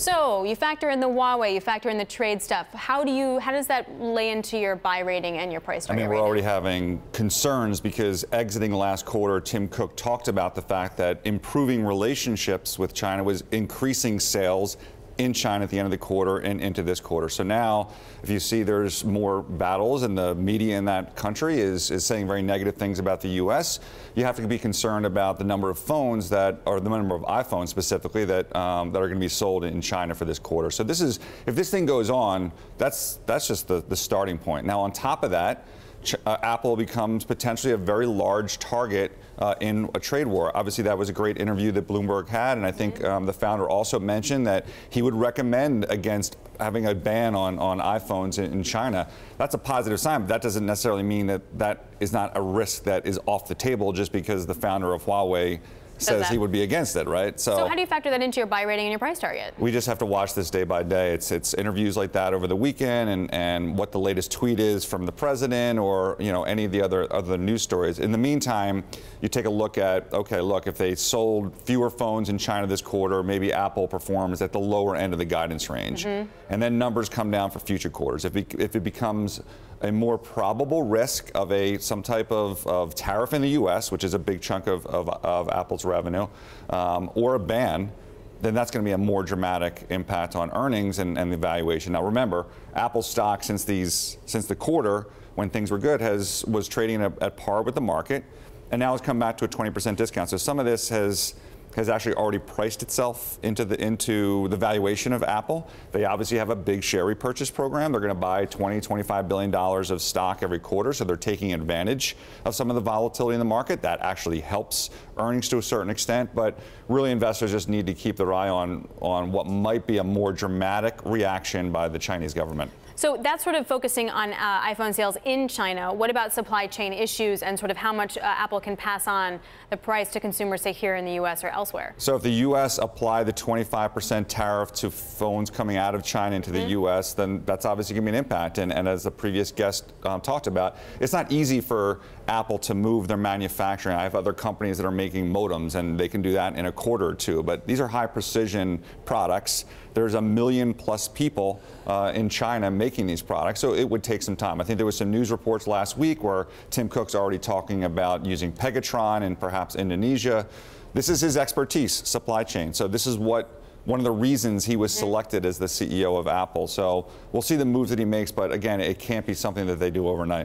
So you factor in the Huawei, you factor in the trade stuff. How do you, how does that lay into your buy rating and your price? I mean, we're already having concerns because exiting last quarter, Tim Cook talked about the fact that improving relationships with China was increasing sales in China at the end of the quarter and into this quarter. So now, if you see there's more battles and the media in that country is, is saying very negative things about the U.S., you have to be concerned about the number of phones that, or the number of iPhones specifically, that, um, that are going to be sold in China for this quarter. So this is, if this thing goes on, that's, that's just the, the starting point. Now, on top of that, uh, Apple becomes potentially a very large target uh, in a trade war. Obviously, that was a great interview that Bloomberg had, and I think um, the founder also mentioned that he would recommend against having a ban on, on iPhones in, in, China. That's a positive sign, but that doesn't necessarily mean that that is not a risk that is off the table just because the founder of Huawei says he would be against it, right? So, so how do you factor that into your buy rating and your price target? We just have to watch this day by day. It's it's interviews like that over the weekend and, and what the latest tweet is from the president or you know any of the other other news stories. In the meantime, you take a look at okay, look if they sold fewer phones in China this quarter, maybe Apple performs at the lower end of the guidance range, mm-hmm. and then numbers come down for future quarters. If it, if it becomes a more probable risk of a some type of, of tariff in the U.S., which is a big chunk of, of, of Apple's revenue, um, or a ban, then that's going to be a more dramatic impact on earnings and, and the valuation. Now, remember, Apple stock since these since the quarter when things were good has was trading at, at par with the market, and now has come back to a 20% discount. So some of this has has actually already priced itself into the into the valuation of Apple. They obviously have a big share repurchase program. They're going to buy 20, 25 billion dollars of stock every quarter, so they're taking advantage of some of the volatility in the market. That actually helps earnings to a certain extent, but really investors just need to keep their eye on on what might be a more dramatic reaction by the Chinese government. So that's sort of focusing on uh, iPhone sales in China. What about supply chain issues and sort of how much uh, Apple can pass on the price to consumers, say here in the U.S. or elsewhere? So if the U.S. apply the 25% tariff to phones coming out of China into the mm-hmm. U.S., then that's obviously going to be an impact. And, and as the previous guest um, talked about, it's not easy for Apple to move their manufacturing. I have other companies that are making modems, and they can do that in a quarter or two. But these are high precision products. There's a million plus people uh, in China making these products, so it would take some time. I think there was some news reports last week where Tim Cook's already talking about using Pegatron in perhaps Indonesia. This is his expertise, supply chain. So this is what one of the reasons he was selected as the CEO of Apple. So we'll see the moves that he makes, but again, it can't be something that they do overnight.